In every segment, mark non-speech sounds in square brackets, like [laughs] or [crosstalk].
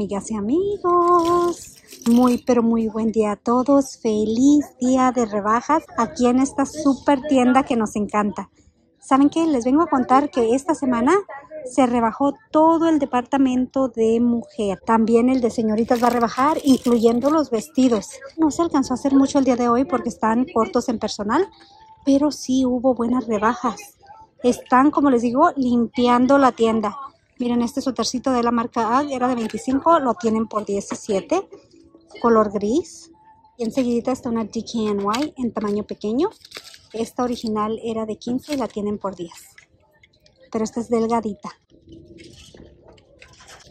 amigas y amigos. Muy, pero muy buen día a todos. Feliz día de rebajas aquí en esta super tienda que nos encanta. ¿Saben qué? Les vengo a contar que esta semana se rebajó todo el departamento de mujer. También el de señoritas va a rebajar, incluyendo los vestidos. No se alcanzó a hacer mucho el día de hoy porque están cortos en personal, pero sí hubo buenas rebajas. Están, como les digo, limpiando la tienda. Miren, este suétercito de la marca AG era de 25, lo tienen por 17, color gris. Y enseguida está una DKNY en tamaño pequeño. Esta original era de 15 y la tienen por 10. Pero esta es delgadita.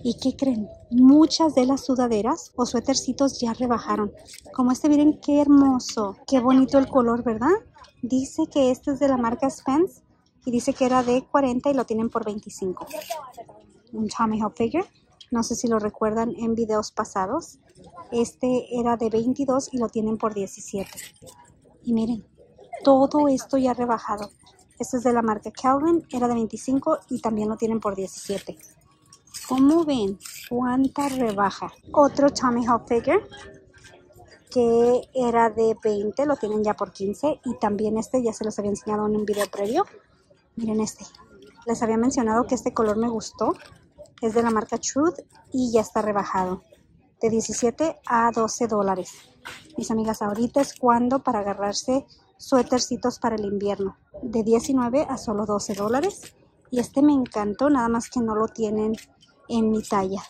¿Y qué creen? Muchas de las sudaderas o suétercitos ya rebajaron. Como este, miren qué hermoso. Qué bonito el color, ¿verdad? Dice que este es de la marca Spence y dice que era de 40 y lo tienen por 25 un Tommy Hilfiger. No sé si lo recuerdan en videos pasados. Este era de 22 y lo tienen por 17. Y miren, todo esto ya rebajado. Este es de la marca Calvin, era de 25 y también lo tienen por 17. ¿Cómo ven? ¿Cuánta rebaja? Otro Tommy Hilfiger que era de 20, lo tienen ya por 15 y también este ya se los había enseñado en un video previo. Miren este. Les había mencionado que este color me gustó es de la marca Truth y ya está rebajado de 17 a 12 dólares. Mis amigas, ahorita es cuando para agarrarse suétercitos para el invierno de 19 a solo 12 dólares. Y este me encantó, nada más que no lo tienen en mi talla.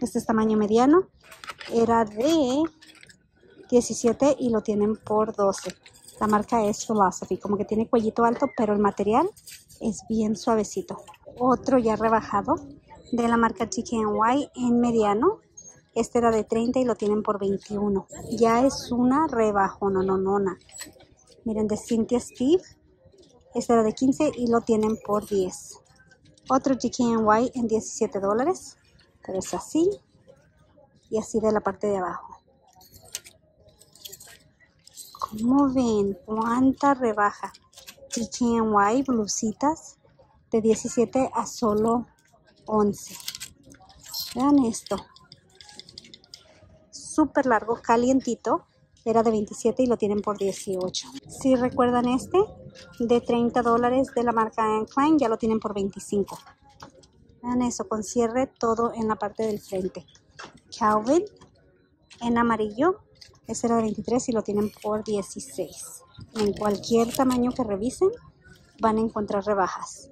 Este es tamaño mediano. Era de 17 y lo tienen por 12. La marca es Philosophy, como que tiene cuellito alto, pero el material es bien suavecito. Otro ya rebajado de la marca GKNY en mediano. Este era de 30 y lo tienen por 21. Ya es una rebajo, no, no, no, no. Miren, de Cynthia Steve. Este era de 15 y lo tienen por 10. Otro GKNY en 17 dólares. Pero es así. Y así de la parte de abajo. ¿Cómo ven? ¿Cuánta rebaja? GKNY, blusitas de 17 a solo 11. Vean esto. Súper largo, calientito. Era de 27 y lo tienen por 18. Si recuerdan este, de 30 dólares de la marca Klein, ya lo tienen por 25. Vean eso, con cierre todo en la parte del frente. Calvin en amarillo. Este era de 23 y lo tienen por 16. En cualquier tamaño que revisen, van a encontrar rebajas.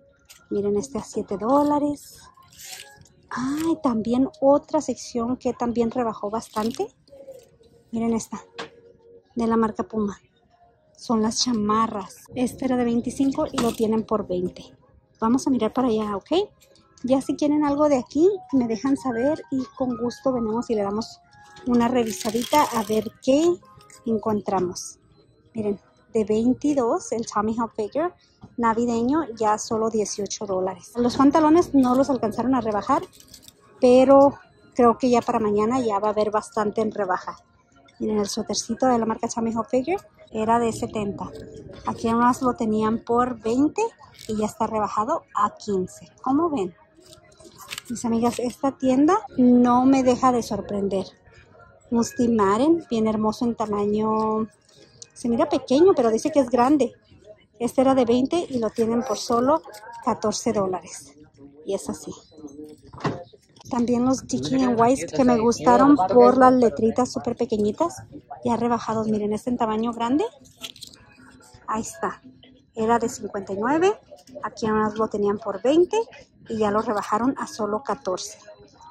Miren este a 7 dólares. Ay, también otra sección que también rebajó bastante. Miren esta, de la marca Puma. Son las chamarras. Este era de 25 y lo tienen por 20. Vamos a mirar para allá, ¿ok? Ya si quieren algo de aquí, me dejan saber y con gusto venimos y le damos una revisadita a ver qué encontramos. Miren, de 22, el Tommy Hilfiger navideño, ya solo 18 dólares. Los pantalones no los alcanzaron a rebajar, pero creo que ya para mañana ya va a haber bastante en rebaja. Miren, el suétercito de la marca Tommy Hilfiger era de 70. Aquí además lo tenían por 20 y ya está rebajado a 15. ¿Cómo ven? Mis amigas, esta tienda no me deja de sorprender. Musty Maren, bien hermoso en tamaño se mira pequeño, pero dice que es grande. Este era de 20 y lo tienen por solo 14 dólares. Y es así. También los Dicky White que me gustaron por las letritas súper pequeñitas. Ya rebajados. Miren, este en tamaño grande. Ahí está. Era de 59. Aquí además lo tenían por 20 y ya lo rebajaron a solo 14.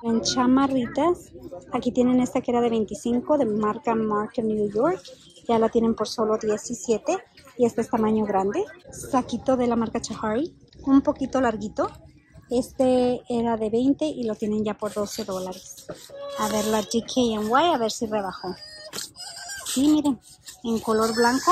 En chamarritas, aquí tienen esta que era de 25 de marca Mark New York ya la tienen por solo 17 y este es tamaño grande. Saquito de la marca Chahari, un poquito larguito. Este era de 20 y lo tienen ya por 12 dólares. A ver la GKNY, a ver si rebajó. Sí, miren, en color blanco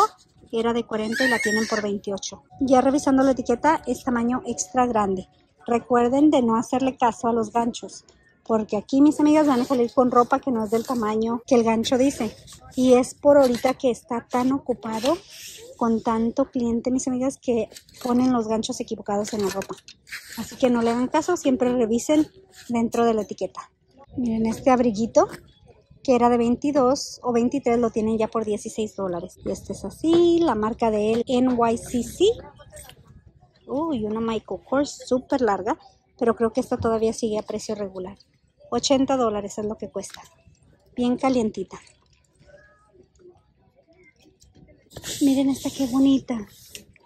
era de 40 y la tienen por 28. Ya revisando la etiqueta, es tamaño extra grande. Recuerden de no hacerle caso a los ganchos porque aquí mis amigas van a salir con ropa que no es del tamaño que el gancho dice. Y es por ahorita que está tan ocupado con tanto cliente, mis amigas, que ponen los ganchos equivocados en la ropa. Así que no le hagan caso, siempre revisen dentro de la etiqueta. Miren este abriguito que era de 22 o 23 lo tienen ya por 16 dólares. Y este es así, la marca de él NYCC. Uy, una Michael Kors súper larga, pero creo que esta todavía sigue a precio regular. 80 dólares es lo que cuesta. Bien calientita. Miren esta qué bonita.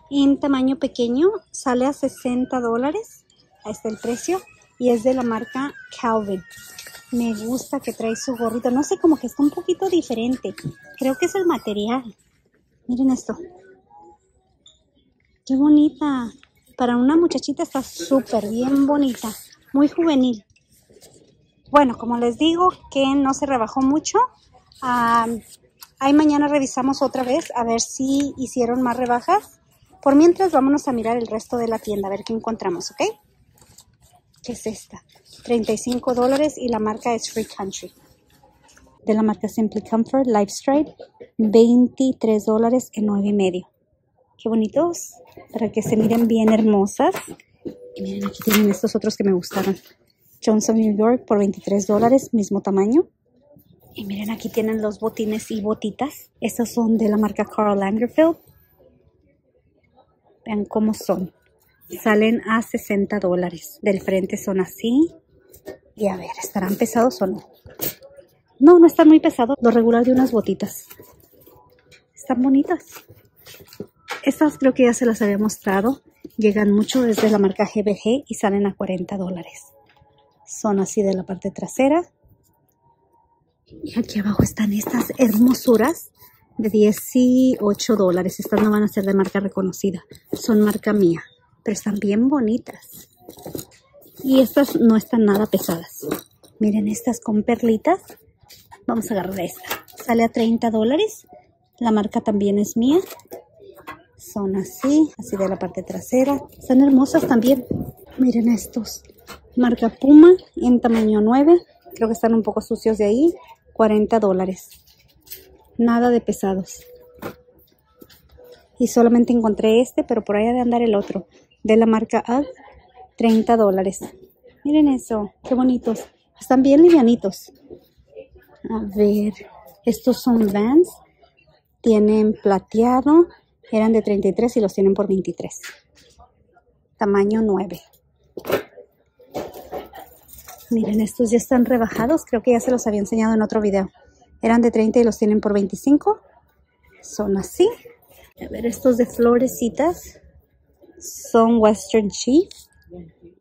En tamaño pequeño sale a 60 dólares. Ahí está el precio. Y es de la marca Calvin. Me gusta que trae su gorrito. No sé, como que está un poquito diferente. Creo que es el material. Miren esto. Qué bonita. Para una muchachita está súper bien bonita. Muy juvenil. Bueno, como les digo, que no se rebajó mucho. ahí mañana revisamos otra vez a ver si hicieron más rebajas. Por mientras, vámonos a mirar el resto de la tienda, a ver qué encontramos, ¿ok? ¿Qué es esta? 35 dólares y la marca es Free Country. De la marca Simply Comfort Life Stride, 23 dólares en 9 y medio. Qué bonitos, para que se miren bien hermosas. Y miren, aquí tienen estos otros que me gustaron. Johnson New York por 23 dólares, mismo tamaño. Y miren, aquí tienen los botines y botitas. Estos son de la marca Karl Lagerfeld. Vean cómo son. Salen a 60 dólares. Del frente son así. Y a ver, ¿estarán pesados o no? No, no están muy pesados. Lo regular de unas botitas. Están bonitas. Estas creo que ya se las había mostrado. Llegan mucho desde la marca GBG y salen a 40 dólares. Son así de la parte trasera. Y aquí abajo están estas hermosuras de 18 dólares. Estas no van a ser de marca reconocida. Son marca mía. Pero están bien bonitas. Y estas no están nada pesadas. Miren estas con perlitas. Vamos a agarrar esta. Sale a 30 dólares. La marca también es mía. Son así, así de la parte trasera. Están hermosas también. Miren estos. Marca Puma en tamaño 9. Creo que están un poco sucios de ahí. 40 dólares. Nada de pesados. Y solamente encontré este, pero por ahí ha de andar el otro. De la marca UGG 30 dólares. Miren eso, qué bonitos. Están bien livianitos. A ver, estos son Vans. Tienen plateado. Eran de 33 y los tienen por 23. Tamaño 9. Miren, estos ya están rebajados. Creo que ya se los había enseñado en otro video. Eran de 30 y los tienen por 25. Son así. A ver, estos de florecitas son Western Chief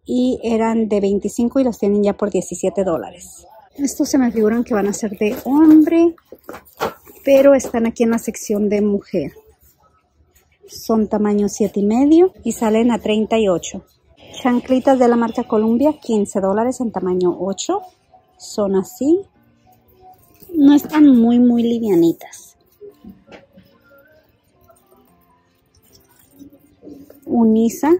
y eran de 25 y los tienen ya por 17 dólares. Estos se me figuran que van a ser de hombre, pero están aquí en la sección de mujer. Son tamaño 7 y medio y salen a 38. Chanclitas de la marca Columbia, 15 dólares en tamaño 8. Son así. No están muy, muy livianitas. Unisa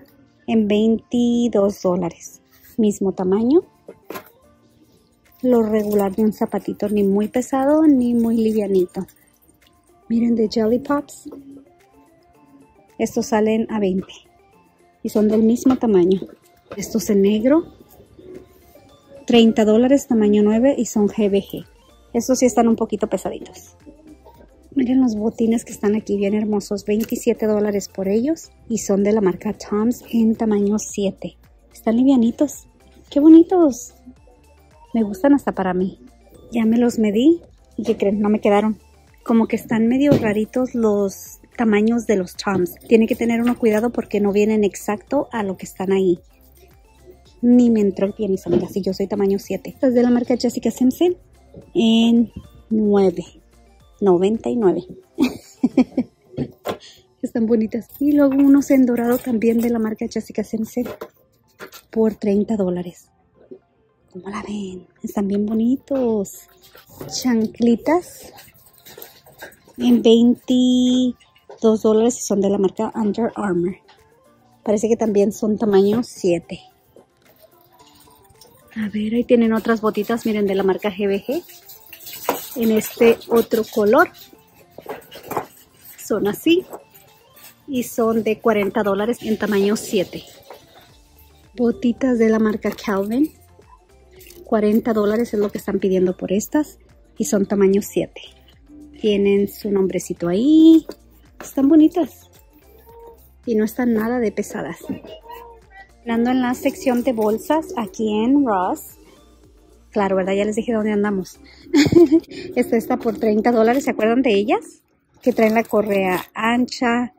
en 22 dólares. Mismo tamaño. Lo regular de un zapatito ni muy pesado ni muy livianito. Miren de Jelly Pops. Estos salen a 20 y son del mismo tamaño. Estos en negro, 30 dólares, tamaño 9 y son GBG. Estos sí están un poquito pesaditos. Miren los botines que están aquí bien hermosos, 27 dólares por ellos y son de la marca Tom's en tamaño 7. Están livianitos, qué bonitos. Me gustan hasta para mí. Ya me los medí y que creen, no me quedaron. Como que están medio raritos los tamaños de los Toms. Tiene que tener uno cuidado porque no vienen exacto a lo que están ahí. Ni me entró bien, mis amigas, y yo soy tamaño 7. Estas de la marca Jessica Simpson en 9. 99. [laughs] Están bonitas. Y luego unos en dorado también de la marca Jessica Sense por 30 dólares. ¿Cómo la ven? Están bien bonitos. Chanclitas en 22 dólares y son de la marca Under Armour. Parece que también son tamaño 7. A ver, ahí tienen otras botitas, miren, de la marca GBG en este otro color. Son así y son de 40 dólares en tamaño 7. Botitas de la marca Calvin 40 dólares es lo que están pidiendo por estas y son tamaño 7. Tienen su nombrecito ahí. Están bonitas. Y no están nada de pesadas. Andando en la sección de bolsas aquí en Ross. Claro, ¿verdad? Ya les dije dónde andamos. [laughs] Esta está por 30 dólares. ¿Se acuerdan de ellas? Que traen la correa ancha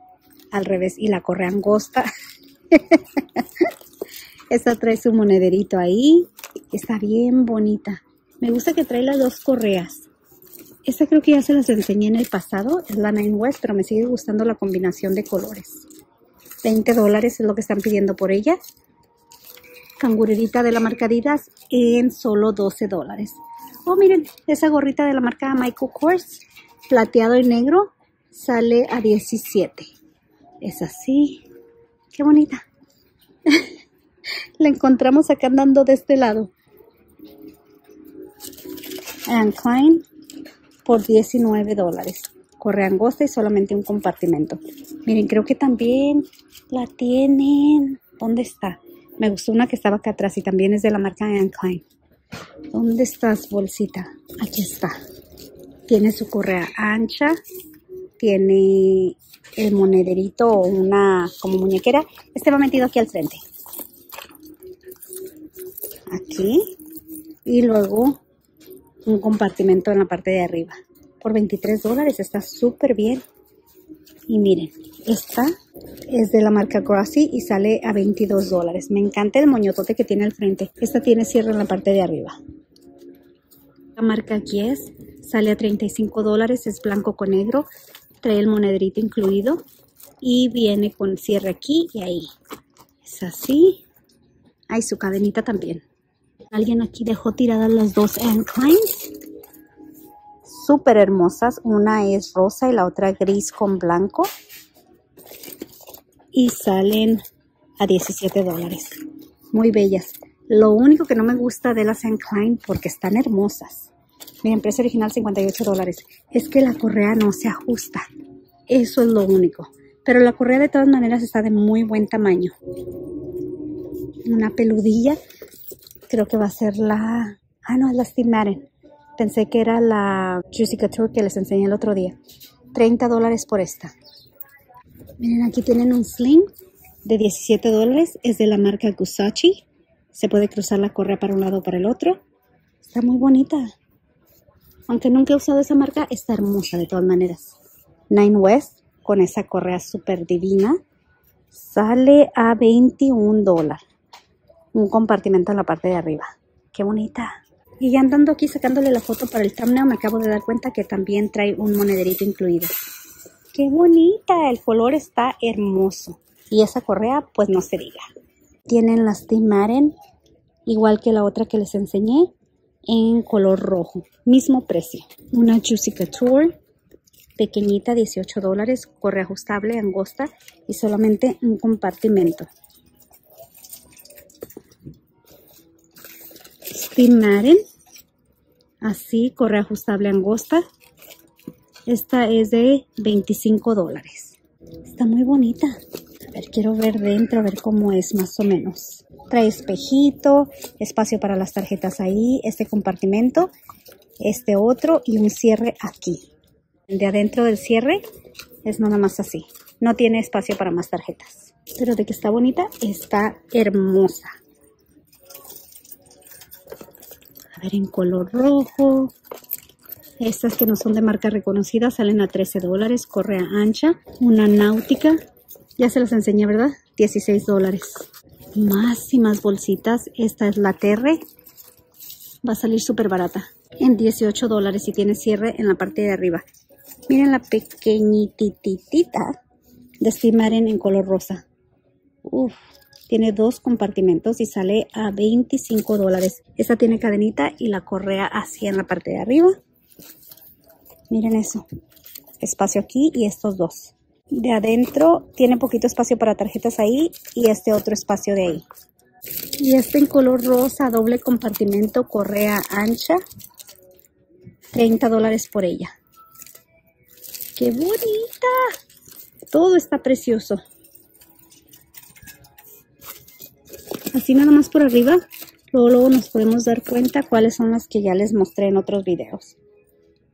al revés y la correa angosta. [laughs] Esta trae su monederito ahí. Está bien bonita. Me gusta que trae las dos correas. Esta creo que ya se las enseñé en el pasado. Es la Nine West, pero me sigue gustando la combinación de colores. 20 dólares es lo que están pidiendo por ella. Cangurerita de la marca Adidas en solo 12 dólares. Oh, miren, esa gorrita de la marca Michael Kors, plateado y negro, sale a 17. Es así. Qué bonita. [laughs] la encontramos acá andando de este lado. Anne Klein por 19 dólares. Corre angosta y solamente un compartimento. Miren, creo que también la tienen. ¿Dónde está? Me gustó una que estaba acá atrás y también es de la marca Anne Klein. ¿Dónde estás, bolsita? Aquí está. Tiene su correa ancha. Tiene el monederito o una como muñequera. Este va metido aquí al frente. Aquí. Y luego un compartimento en la parte de arriba. Por 23 dólares está súper bien. Y miren, esta es de la marca Grassy y sale a 22 dólares. Me encanta el moñotote que tiene al frente. Esta tiene cierre en la parte de arriba. La marca Guess sale a 35 dólares, es blanco con negro. Trae el monederito incluido y viene con cierre aquí y ahí. Es así. Hay su cadenita también. Alguien aquí dejó tiradas las dos Anclines. Súper hermosas. Una es rosa y la otra gris con blanco. Y salen a 17 dólares. Muy bellas. Lo único que no me gusta de las Ancline porque están hermosas. Miren, precio original 58 dólares. Es que la correa no se ajusta. Eso es lo único. Pero la correa de todas maneras está de muy buen tamaño. Una peludilla creo que va a ser la... Ah, no, es la Steve Madden. Pensé que era la Juicy Couture que les enseñé el otro día. 30 dólares por esta. Miren, aquí tienen un sling de 17 dólares. Es de la marca Gusachi. Se puede cruzar la correa para un lado o para el otro. Está muy bonita. Aunque nunca he usado esa marca, está hermosa de todas maneras. Nine West, con esa correa súper divina, sale a 21 dólares un compartimento en la parte de arriba. ¡Qué bonita! Y ya andando aquí sacándole la foto para el thumbnail, me acabo de dar cuenta que también trae un monederito incluido. ¡Qué bonita! El color está hermoso. Y esa correa, pues no se diga. Tienen las Timaren, igual que la otra que les enseñé, en color rojo. Mismo precio. Una Juicy Couture, pequeñita, 18 dólares, correa ajustable, angosta y solamente un compartimento. Así, correa ajustable angosta. Esta es de 25 dólares. Está muy bonita. A ver, quiero ver dentro, a ver cómo es más o menos. Trae espejito, espacio para las tarjetas ahí, este compartimento, este otro y un cierre aquí. De adentro del cierre es nada más así. No tiene espacio para más tarjetas. Pero de que está bonita, está hermosa. A ver, en color rojo. Estas que no son de marca reconocida salen a 13 dólares. Correa ancha. Una náutica. Ya se las enseñé, ¿verdad? 16 dólares. Más y más bolsitas. Esta es la Terre. Va a salir súper barata. En 18 dólares y tiene cierre en la parte de arriba. Miren la pequeñititita de Steve en color rosa. Uf, tiene dos compartimentos y sale a 25 dólares. Esta tiene cadenita y la correa así en la parte de arriba. Miren eso. Espacio aquí y estos dos. De adentro tiene poquito espacio para tarjetas ahí y este otro espacio de ahí. Y este en color rosa, doble compartimento, correa ancha. 30 dólares por ella. ¡Qué bonita! Todo está precioso. Así nada más por arriba Luego, luego nos podemos dar cuenta cuáles son las que ya les mostré en otros videos.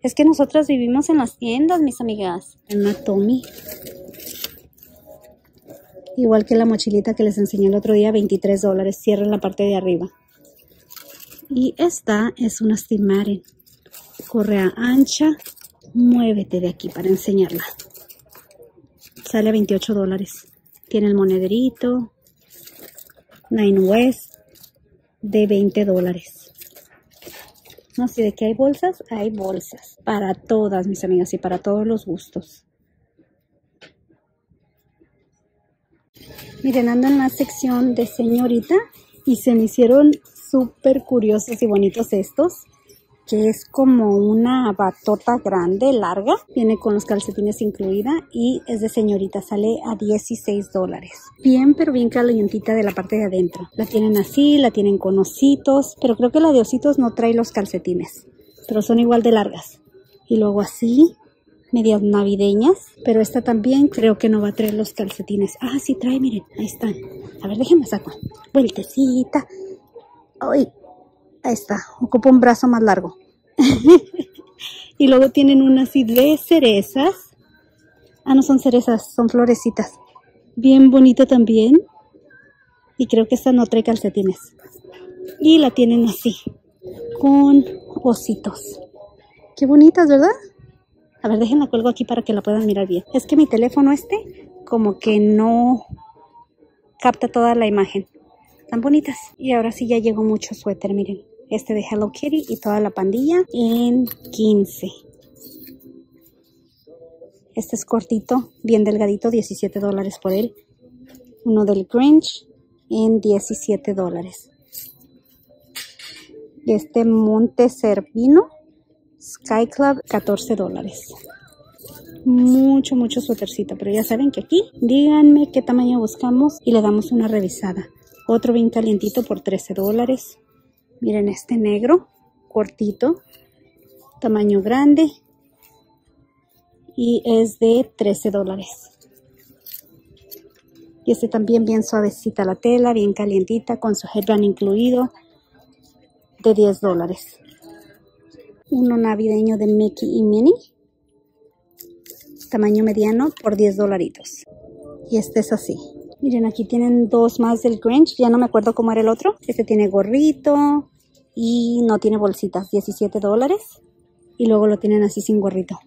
Es que nosotras vivimos en las tiendas, mis amigas. En una Tommy. Igual que la mochilita que les enseñé el otro día, 23 dólares. Cierra la parte de arriba. Y esta es una Steve Correa ancha. Muévete de aquí para enseñarla. Sale a 28 dólares. Tiene el monederito. Nine West. De 20 dólares. No sé de qué hay bolsas. Hay bolsas. Para todas mis amigas y para todos los gustos. Miren, ando en la sección de señorita y se me hicieron súper curiosos y bonitos estos que es como una batota grande, larga. Viene con los calcetines incluida y es de señorita, sale a 16 dólares. Bien, pero bien calientita de la parte de adentro. La tienen así, la tienen con ositos, pero creo que la de ositos no trae los calcetines, pero son igual de largas. Y luego así, medias navideñas, pero esta también creo que no va a traer los calcetines. Ah, sí trae, miren, ahí están. A ver, déjenme saco. Vueltecita. Ay, ahí está, ocupa un brazo más largo. [laughs] y luego tienen unas de cerezas. Ah, no son cerezas, son florecitas. Bien bonito también. Y creo que esta no trae calcetines. Y la tienen así, con ositos. Qué bonitas, ¿verdad? A ver, déjenla cuelgo aquí para que la puedan mirar bien. Es que mi teléfono este como que no capta toda la imagen. Tan bonitas. Y ahora sí ya llegó mucho suéter, miren. Este de Hello Kitty y toda la pandilla en 15. Este es cortito, bien delgadito, 17 dólares por él. Uno del Grinch en 17 dólares. Este Monte Servino Sky Club, 14 dólares. Mucho, mucho suétercito, pero ya saben que aquí, díganme qué tamaño buscamos y le damos una revisada. Otro bien calientito por 13 dólares. Miren este negro, cortito, tamaño grande y es de 13 dólares. Y este también bien suavecita la tela, bien calientita, con su headband incluido, de 10 dólares uno navideño de Mickey y Minnie. Tamaño mediano por 10 dolaritos. Y este es así. Miren, aquí tienen dos más del Grinch. Ya no me acuerdo cómo era el otro. Este tiene gorrito y no tiene bolsitas. 17 dólares. Y luego lo tienen así sin gorrito.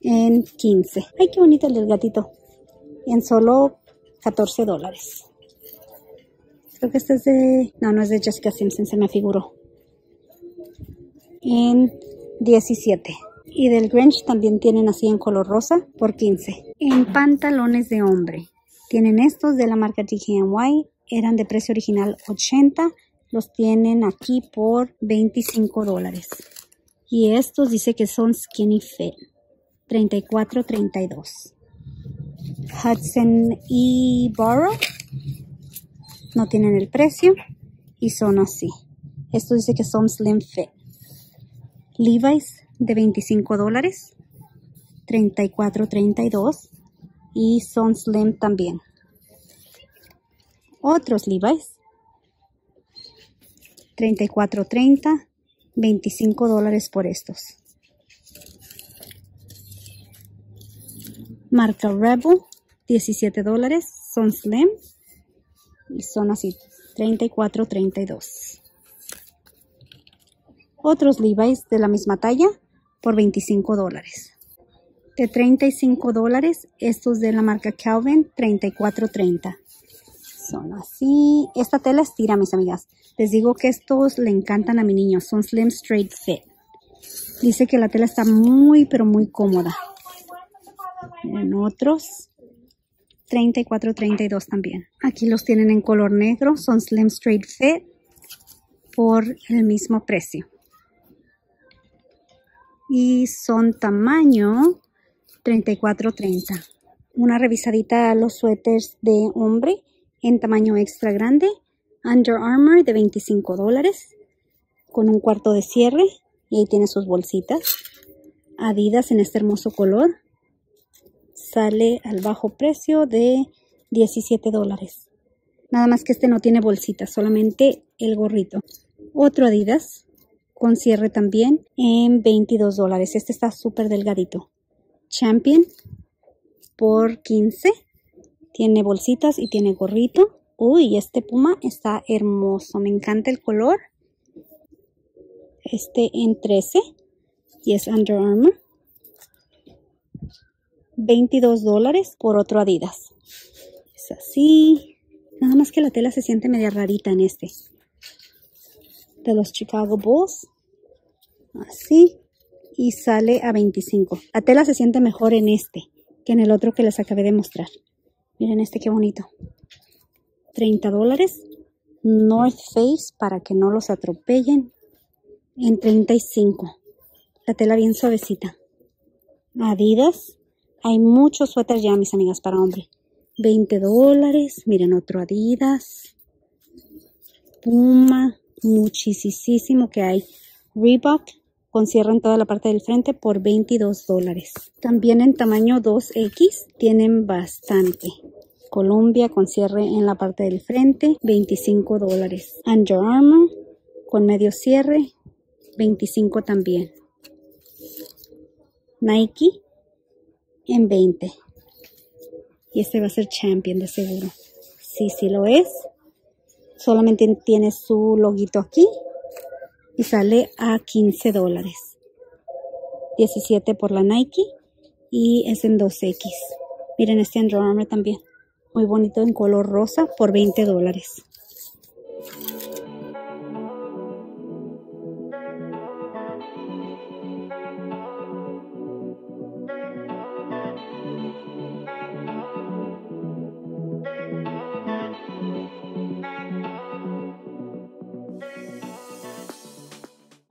En 15. Ay, qué bonito el del gatito. En solo 14 dólares. Creo que este es de... No, no es de Jessica Simpson, se me figuró en 17. Y del Grinch también tienen así en color rosa por 15. En pantalones de hombre. Tienen estos de la marca DKNY. Eran de precio original 80. Los tienen aquí por 25 dólares. Y estos dice que son Skinny Fit. 34.32. Hudson y Borough. No tienen el precio. Y son así. Esto dice que son Slim Fit. Levi's de 25 dólares, 34.32 y son slim también. Otros Levi's, 34.30, 25 dólares por estos. Marca Rebel, 17 dólares, son slim y son así, 34.32 otros Levi's de la misma talla por 25 dólares. De 35 dólares, estos de la marca Calvin, 34.30. Son así. Esta tela estira, mis amigas. Les digo que estos le encantan a mi niño. Son Slim Straight Fit. Dice que la tela está muy, pero muy cómoda. En otros, 34.32 también. Aquí los tienen en color negro. Son Slim Straight Fit por el mismo precio y son tamaño 34-30. Una revisadita a los suéteres de hombre en tamaño extra grande. Under Armour de 25 dólares con un cuarto de cierre y ahí tiene sus bolsitas. Adidas en este hermoso color. Sale al bajo precio de 17 dólares. Nada más que este no tiene bolsita, solamente el gorrito. Otro Adidas con cierre también en 22 dólares. Este está súper delgadito. Champion por 15. Tiene bolsitas y tiene gorrito. Uy, este puma está hermoso. Me encanta el color. Este en 13 y es Under Armour. 22 dólares por otro Adidas. Es así. Nada más que la tela se siente media rarita en este. De los Chicago Bulls. Así. Y sale a 25. La tela se siente mejor en este que en el otro que les acabé de mostrar. Miren este qué bonito. 30 dólares. North Face para que no los atropellen. En 35. La tela bien suavecita. Adidas. Hay muchos suéteres ya, mis amigas, para hombre. 20 dólares. Miren, otro Adidas. Puma. Muchísimo que hay. Reebok con cierre en toda la parte del frente por 22 dólares. También en tamaño 2X tienen bastante. Columbia con cierre en la parte del frente, 25 dólares. Under Armour con medio cierre, 25 también. Nike en 20. Y este va a ser Champion de seguro. Sí, sí lo es. Solamente tiene su loguito aquí y sale a 15 dólares. 17 por la Nike y es en 2X. Miren este Under Armour también. Muy bonito en color rosa por 20 dólares.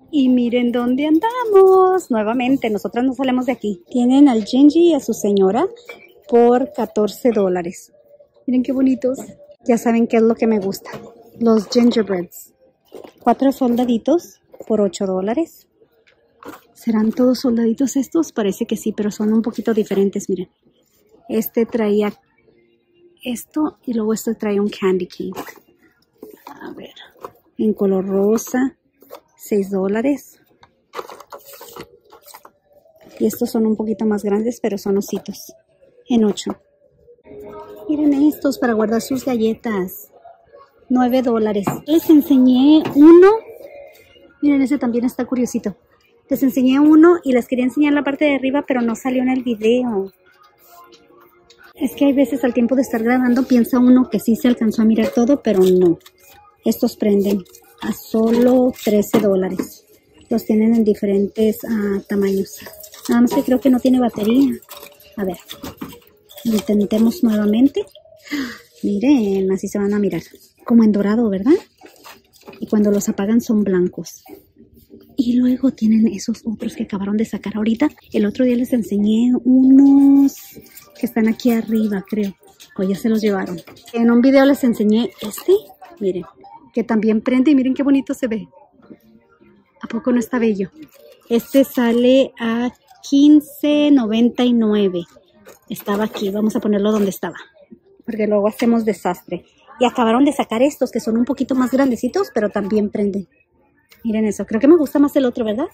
Y miren dónde andamos. Nuevamente, nosotras no salimos de aquí. Tienen al Genji y a su señora por 14 dólares. Miren qué bonitos. Ya saben qué es lo que me gusta. Los gingerbreads. Cuatro soldaditos por 8 dólares. ¿Serán todos soldaditos estos? Parece que sí, pero son un poquito diferentes, miren. Este traía esto y luego este trae un candy cane. A ver, en color rosa. 6 dólares. Y estos son un poquito más grandes, pero son ositos. En 8. Miren estos para guardar sus galletas. 9 dólares. Les enseñé uno. Miren, ese también está curiosito. Les enseñé uno y les quería enseñar la parte de arriba, pero no salió en el video. Es que hay veces al tiempo de estar grabando piensa uno que sí se alcanzó a mirar todo, pero no. Estos prenden a solo 13 dólares. Los tienen en diferentes uh, tamaños. Nada más que creo que no tiene batería. A ver, intentemos nuevamente. Miren, así se van a mirar. Como en dorado, ¿verdad? Y cuando los apagan son blancos. Y luego tienen esos otros que acabaron de sacar ahorita. El otro día les enseñé unos que están aquí arriba, creo. O ya se los llevaron. En un video les enseñé este. Miren, que también prende y miren qué bonito se ve. ¿A poco no está bello? Este sale a 15.99. Estaba aquí, vamos a ponerlo donde estaba. Porque luego hacemos desastre. Y acabaron de sacar estos que son un poquito más grandecitos, pero también prenden. Miren eso, creo que me gusta más el otro, ¿verdad?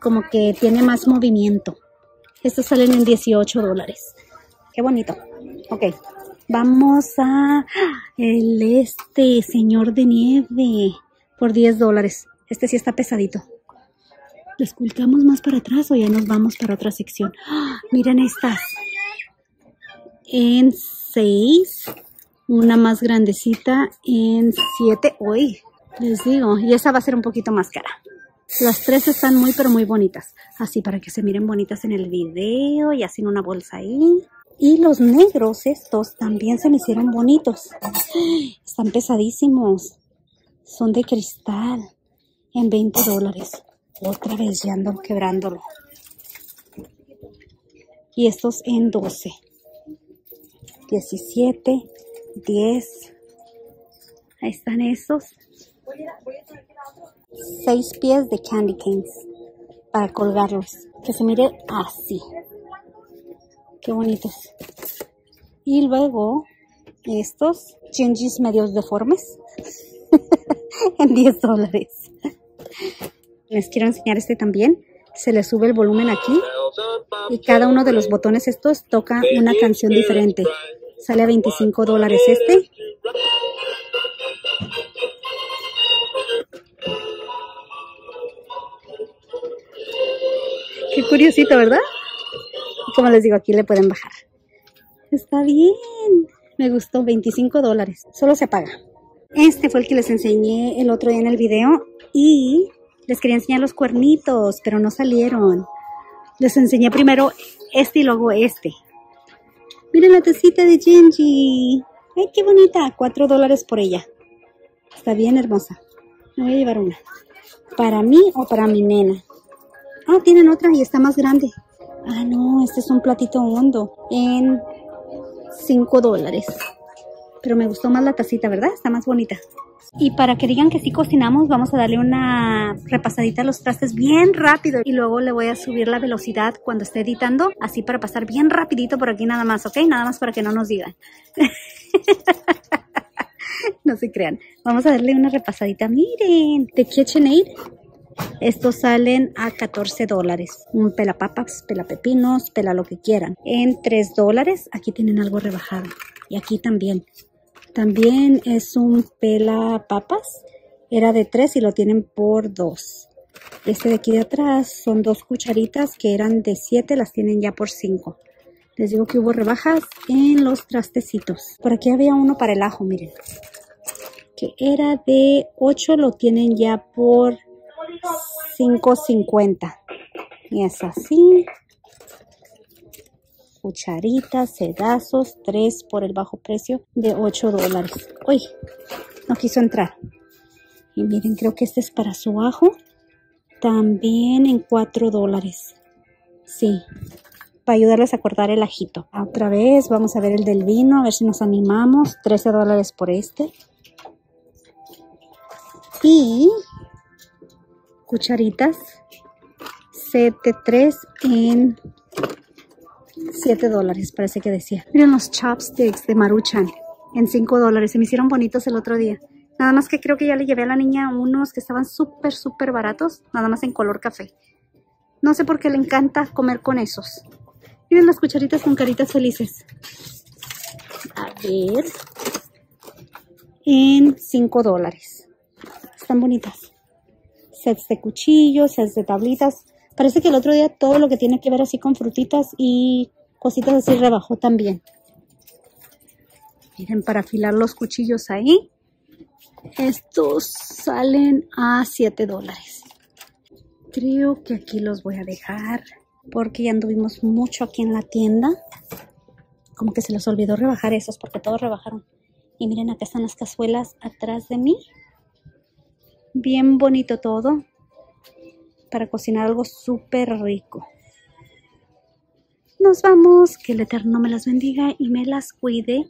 Como que tiene más movimiento. Estos salen en 18 dólares. Qué bonito. Ok, Vamos a el este señor de nieve por 10 dólares. Este sí está pesadito. ¿Lo esculcamos más para atrás o ya nos vamos para otra sección? Miren estas. En 6. Una más grandecita en 7. Uy, les digo. Y esa va a ser un poquito más cara. Las tres están muy pero muy bonitas. Así para que se miren bonitas en el video y así en una bolsa ahí. Y los negros estos también se me hicieron bonitos. Están pesadísimos. Son de cristal. En 20 dólares. Otra vez ya ando quebrándolo. Y estos en 12. 17. 10. Ahí están estos. 6 pies de candy canes. Para colgarlos. Que se mire así. Qué bonitos. Y luego estos Gingis medios deformes [laughs] en 10 dólares. Les quiero enseñar este también. Se le sube el volumen aquí y cada uno de los botones estos toca una canción diferente. Sale a 25 dólares este. Qué curiosito, ¿verdad? Como les digo, aquí le pueden bajar. Está bien. Me gustó 25 dólares. Solo se apaga. Este fue el que les enseñé el otro día en el video. Y les quería enseñar los cuernitos, pero no salieron. Les enseñé primero este y luego este. Miren la tacita de Genji. Ay, qué bonita. 4 dólares por ella. Está bien hermosa. Me voy a llevar una. ¿Para mí o para mi nena? Ah, tienen otra y está más grande. Ah, no, este es un platito hondo. En 5 dólares. Pero me gustó más la tacita, ¿verdad? Está más bonita. Y para que digan que sí cocinamos, vamos a darle una repasadita a los trastes bien rápido. Y luego le voy a subir la velocidad cuando esté editando, así para pasar bien rapidito por aquí nada más, ¿ok? Nada más para que no nos digan. [laughs] no se crean. Vamos a darle una repasadita. Miren, de KitchenAid. Estos salen a 14 dólares. Un pela papas, pela pepinos, pela lo que quieran. En 3 dólares, aquí tienen algo rebajado. Y aquí también. También es un pela papas. Era de 3 y lo tienen por 2. Este de aquí de atrás son dos cucharitas que eran de 7, las tienen ya por 5. Les digo que hubo rebajas en los trastecitos. Por aquí había uno para el ajo, miren. Que era de 8, lo tienen ya por 5.50. Y es así. Cucharitas, sedazos, 3 por el bajo precio de 8 dólares. Uy, no quiso entrar. Y miren, creo que este es para su ajo. También en 4 dólares. Sí, para ayudarles a cortar el ajito. Otra vez, vamos a ver el del vino, a ver si nos animamos. 13 dólares por este. Y cucharitas. Set de 3 en 7 dólares, parece que decía. Miren los chopsticks de Maruchan en 5 dólares. Se me hicieron bonitos el otro día. Nada más que creo que ya le llevé a la niña unos que estaban súper, súper baratos. Nada más en color café. No sé por qué le encanta comer con esos. Miren las cucharitas con caritas felices. A ver. En 5 dólares. Están bonitas. Sets de cuchillos, sets de tablitas. Parece que el otro día todo lo que tiene que ver así con frutitas y cositas así rebajó también. Miren, para afilar los cuchillos ahí. Estos salen a 7 dólares. Creo que aquí los voy a dejar porque ya anduvimos mucho aquí en la tienda. Como que se les olvidó rebajar esos porque todos rebajaron. Y miren, acá están las cazuelas atrás de mí. Bien bonito todo. Para cocinar algo súper rico. Nos vamos. Que el Eterno me las bendiga y me las cuide.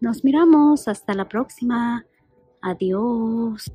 Nos miramos. Hasta la próxima. Adiós.